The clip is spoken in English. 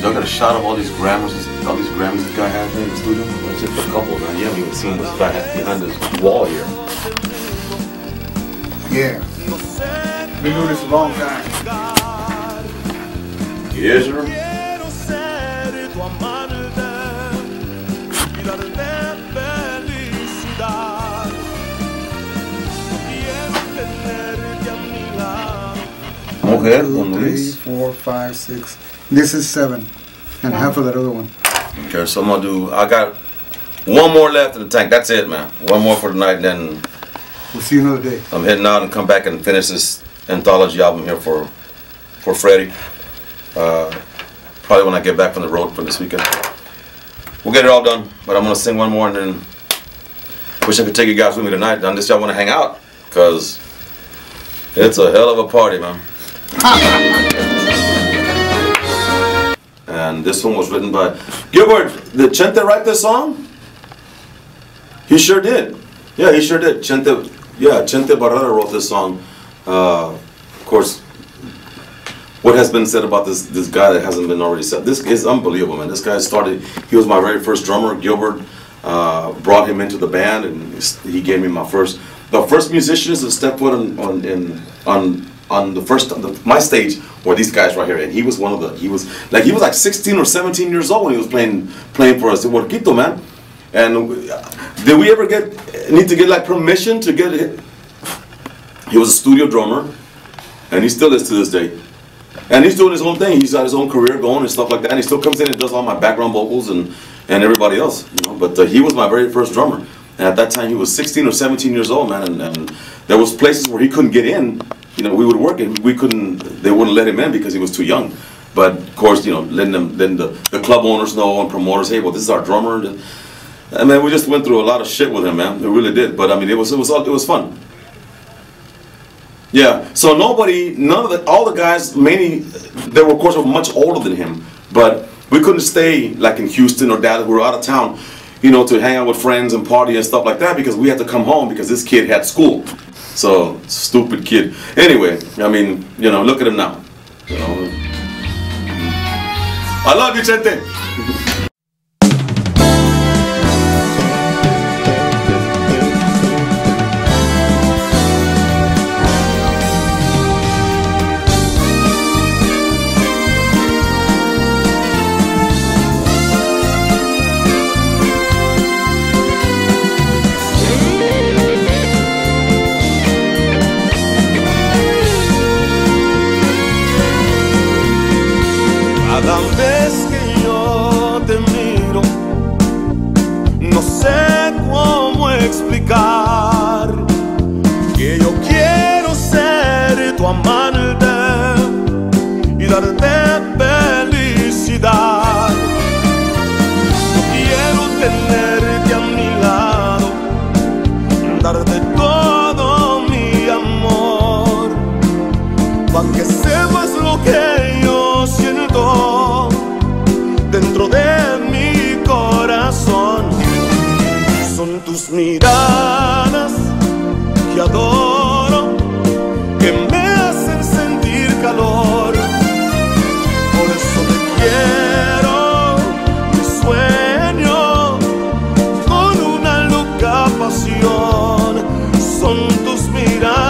Y'all got a shot of all these grammars, all these Grammys this guy has in the studio? That's just a couple, man. You haven't even seen what's behind behind this wall here. Yeah. Been doing this a long time. Yes, sir. Mujer Two, con three, Luis. four, five, six. This is seven. And half of that other one. Okay, so I'm gonna do. I got one more left in the tank. That's it, man. One more for tonight, then We'll see you another day. I'm heading out and come back and finish this anthology album here for for Freddie. Uh, probably when I get back from the road for this weekend. We'll get it all done, but I'm gonna sing one more and then wish I could take you guys with me tonight. Unless y'all wanna hang out, cause it's a hell of a party, man. And this one was written by Gilbert. Did Chente write this song? He sure did. Yeah, he sure did. Chente, yeah, Chente Barrera wrote this song. Uh, of course, what has been said about this this guy that hasn't been already said? This is unbelievable, man. This guy started. He was my very first drummer. Gilbert uh, brought him into the band, and he gave me my first. The first musicians that stepped foot on on in, on on the first the, my stage were these guys right here, and he was one of the. He was like he was like 16 or 17 years old when he was playing playing for us in Huerquito, man. And we- did we ever get need to get like permission to get it? He was a studio drummer, and he still is to this day. And he's doing his own thing. He's got his own career going and stuff like that. And he still comes in and does all my background vocals and, and everybody else, you know. But uh, he was my very first drummer. And at that time, he was 16 or 17 years old, man. And, and there was places where he couldn't get in. You know, we would work and we couldn't. They wouldn't let him in because he was too young. But of course, you know, letting them, letting the, the club owners know and promoters, hey, well, this is our drummer. And, I mean, we just went through a lot of shit with him, man. We really did. But I mean, it was it was all, it was fun. Yeah. So nobody, none of the, all the guys, many, they were of course much older than him, but we couldn't stay like in Houston or Dallas. We were out of town, you know, to hang out with friends and party and stuff like that because we had to come home because this kid had school. So stupid kid. Anyway, I mean, you know, look at him now. You know. I love you, Chente. Cada vez que yo te miro, no sé cómo explicar tus miradas que adoro, que me hacen sentir calor. Por eso te quiero, te sueño con una loca pasión. Son tus miradas